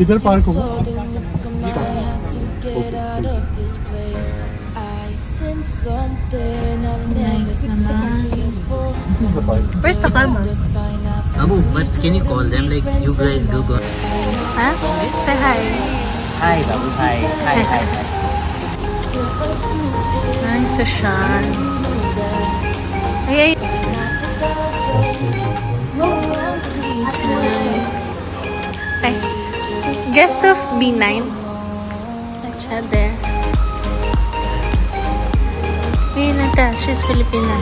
इधर पार्क होगा Where's the cameras? Abu, first can you call them like you guys go go? Huh? Say hi. Hi, Babu. Hi. Hi, hi, hi. Nice Sean. Ay, ay. Ay. guest of B9. There. Yun lang. She's Filipina.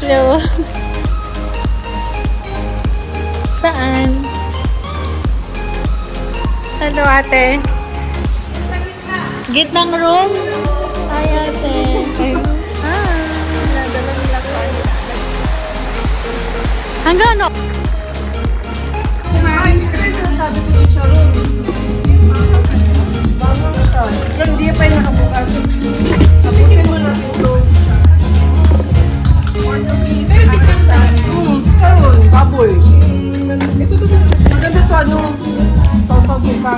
Hello. Saan? Hello, ate. Gitnang room? Ay, ate. Ay. Hanggang ano? Baboy. Ito, ito, ito. Maganda to, ano, sausaw suka.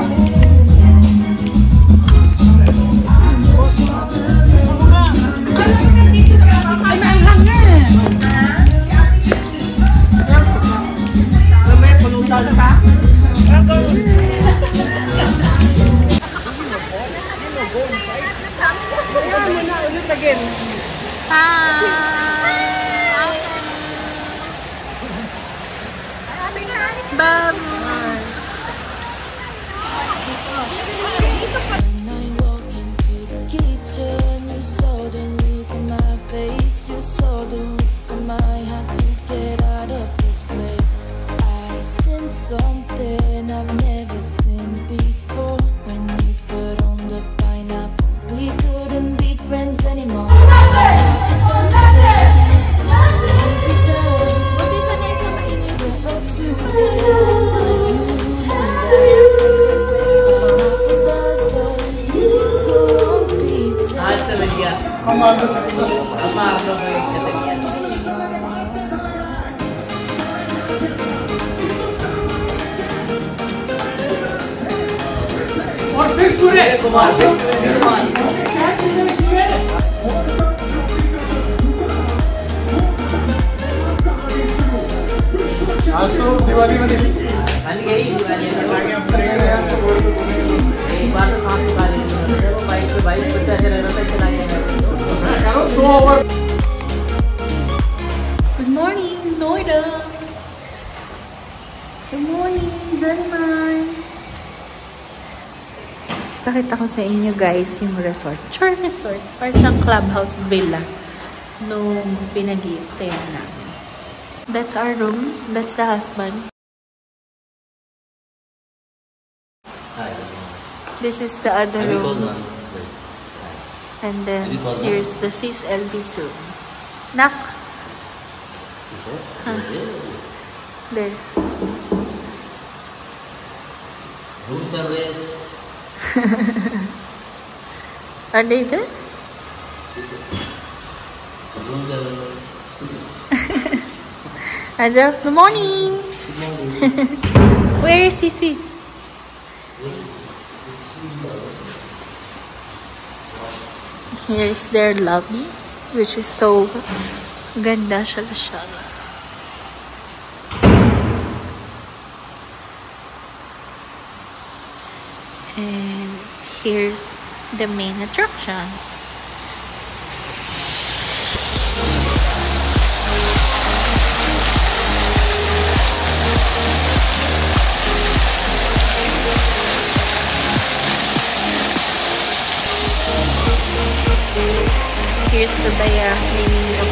Bye. हमारा आप लोग और फिर सूर्य। कुमार आज तो दिवाली नहीं बन गई दिवाली एक बार तो साथ दिवाली बाइक पे बाइक पे चले रहा Good morning, Noida. Good morning, Janman. Pakita ko sa inyo guys yung resort. Char resort. Parang siyang clubhouse villa nung pinag-giftayan namin. That's our room. That's the husband. Hi. This is the other room. And then here's the sis LB Zoom. Nak! Huh. There. Room service. Are they there? Room service. Aja, good morning. Good morning. Where is Sisi? Here's their lobby, which is so ganda shala shala. And here's the main attraction. Here's the bayani of